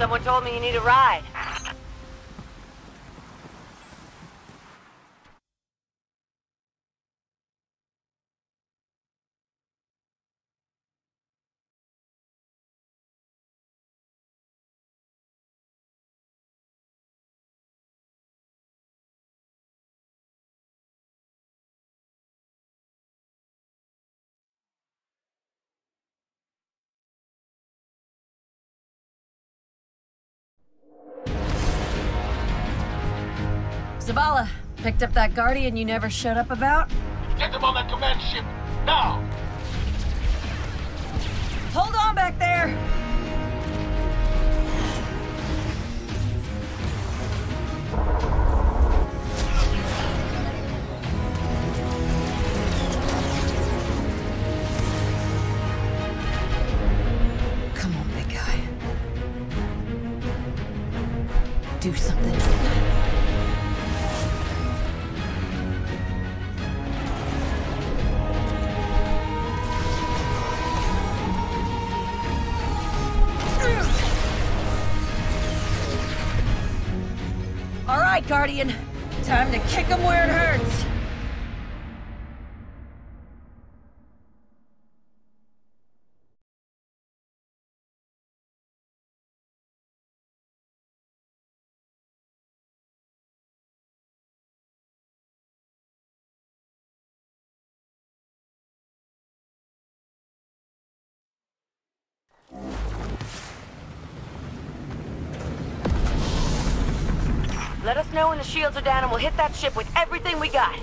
Someone told me you need a ride. Zavala, picked up that Guardian you never showed up about? Get them on that command ship, now! Hold on back there! Do something. All right, Guardian. Time to kick him where it hurts. Let us know when the shields are down and we'll hit that ship with everything we got.